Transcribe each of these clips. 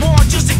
more just to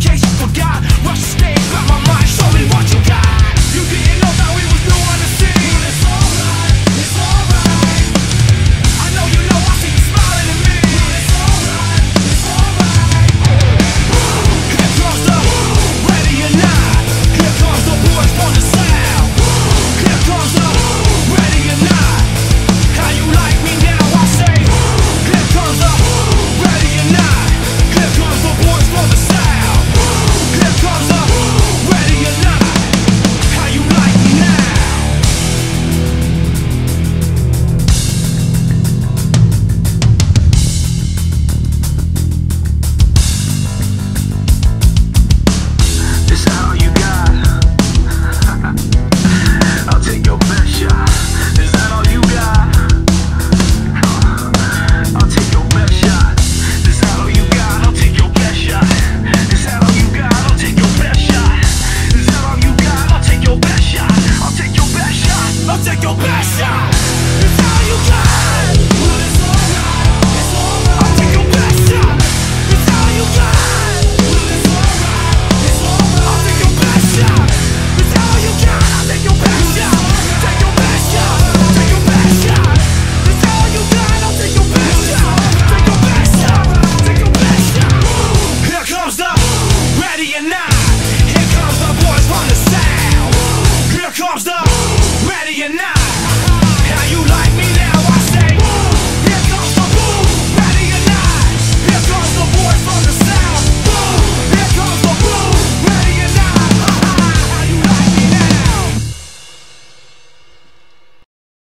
take your best shot. It's all you got it's alright It's alright I'll take your best shot It's all you got it's alright It's alright I'll take your best shot It's all you got I'll take your best shot Take your best shot Take your best shot It's all you got I'll take your best shot Take your best shot Take your best shot Here comes the Ready or not Here comes the boys from the south Here comes the out you now.